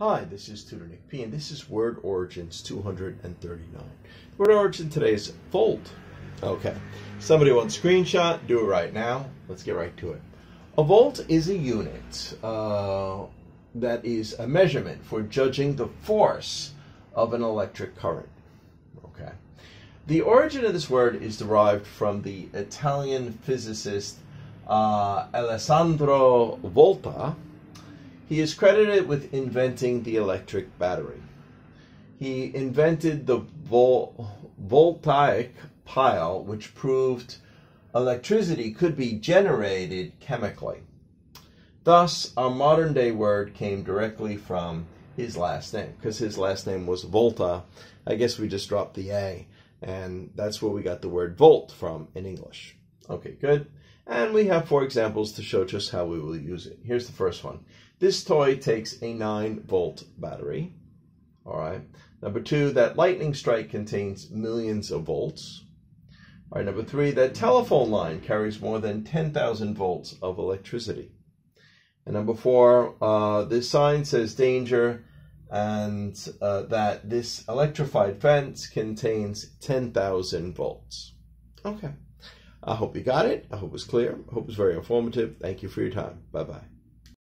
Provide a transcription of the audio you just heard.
Hi, this is Tutor Nick P, and this is Word Origins 239. Word origin today is volt. Okay, somebody wants a screenshot, do it right now. Let's get right to it. A volt is a unit uh, that is a measurement for judging the force of an electric current. Okay. The origin of this word is derived from the Italian physicist uh, Alessandro Volta, he is credited with inventing the electric battery. He invented the vol- voltaic pile, which proved electricity could be generated chemically. Thus, our modern day word came directly from his last name, because his last name was Volta. I guess we just dropped the A, and that's where we got the word volt from in English. Okay, good. And we have four examples to show just how we will use it. Here's the first one. This toy takes a 9 volt battery. All right. Number two, that lightning strike contains millions of volts. All right. Number three, that telephone line carries more than 10,000 volts of electricity. And number four, uh, this sign says danger and uh, that this electrified fence contains 10,000 volts. Okay. I hope you got it. I hope it was clear. I hope it was very informative. Thank you for your time. Bye bye.